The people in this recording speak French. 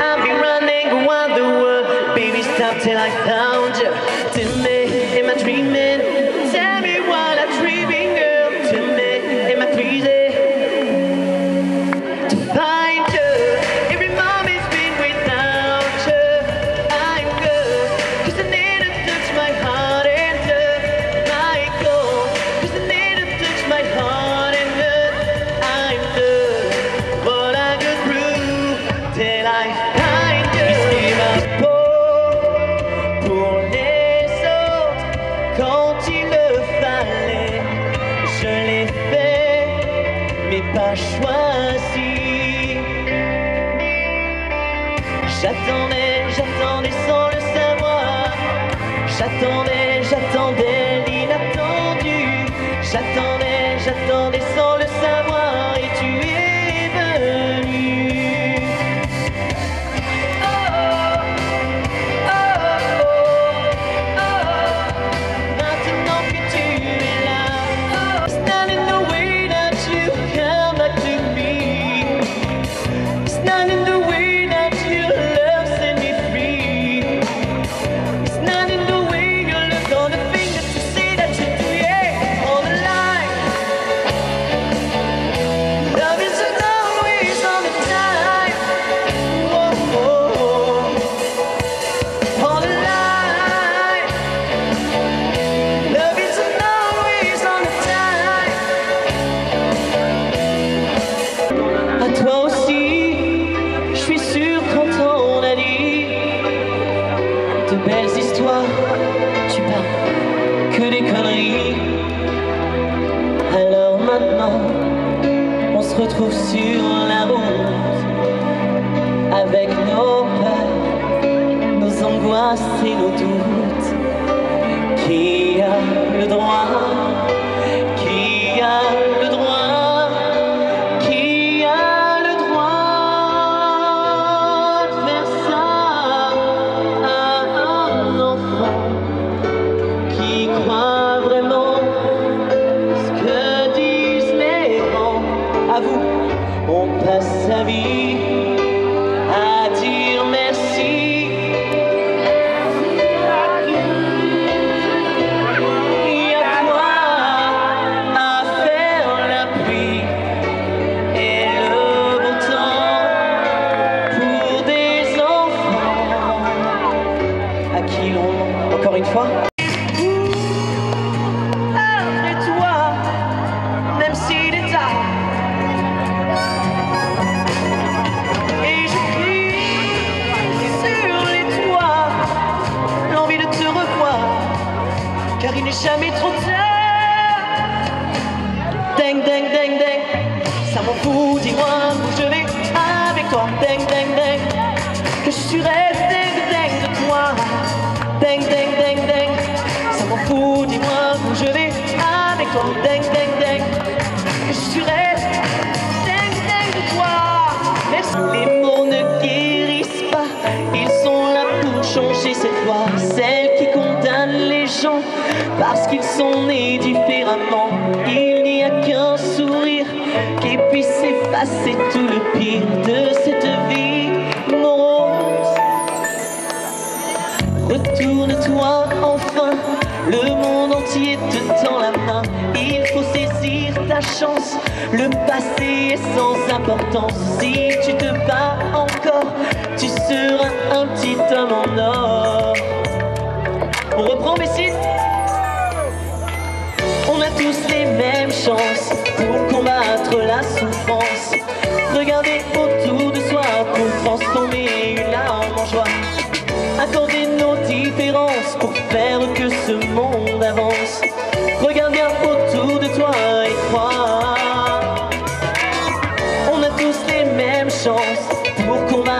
I've been running around the world. Baby, stop till I found you. J'attendais, j'attendais sans le savoir. J'attendais, j'attendais l'inattendu. J'attendais, j'attendais tu parles que des conneries. Alors maintenant, on se retrouve sur la route avec nos peurs, nos angoisses et nos doutes. Qui a le droit suis resté ding de toi. Ding, ding, ding, ding, ça m'en fout, dis-moi où je vais avec toi. Ding, ding, ding, que je suis resté ding, ding de toi. Les mots ne guérissent pas, ils sont là pour changer cette voix. Celle qui condamne les gens parce qu'ils sont nés différemment. Il n'y a qu'un sourire qui puisse effacer tout le pire de cette chance, le passé est sans importance. Si tu te bats encore, tu seras un petit homme en or. On reprend Messi On a tous les mêmes chances pour combattre la souffrance. Regardez autour de soi pour transformer une larme en joie. Accorder nos différences pour faire que ce monde avance. Regarde bien autour de toi et crois. On a tous les mêmes chances pour combattre